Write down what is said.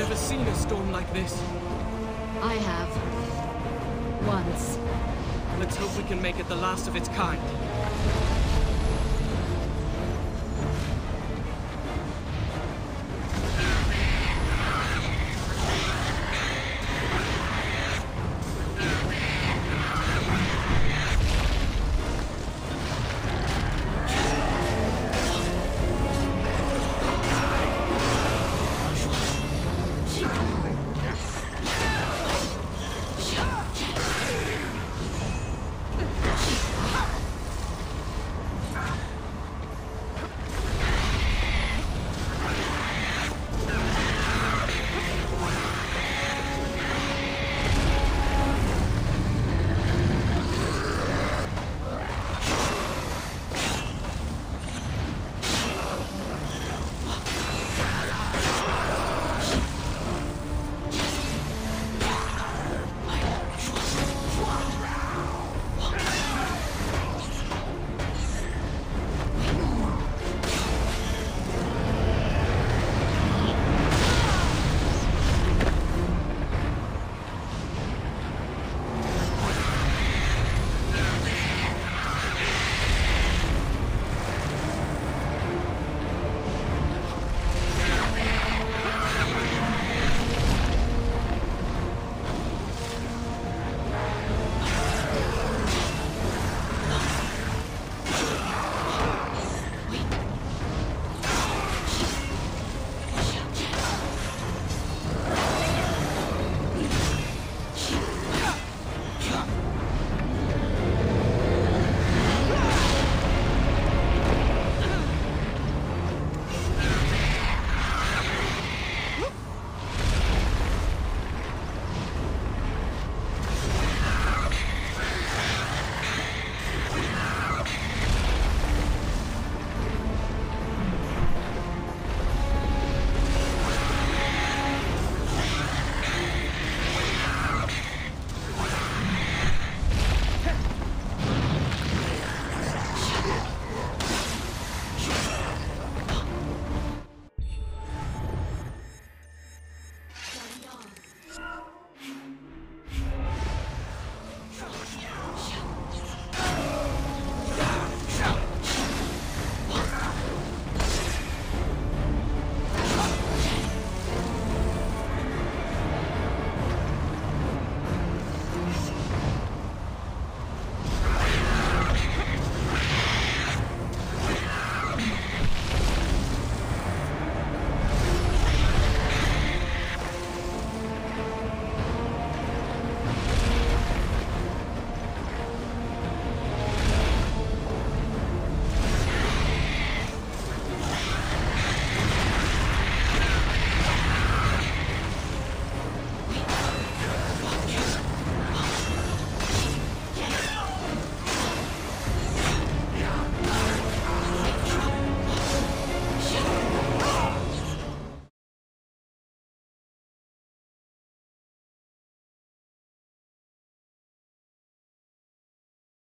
Never seen a storm like this? I have. Once. Let's hope we can make it the last of its kind.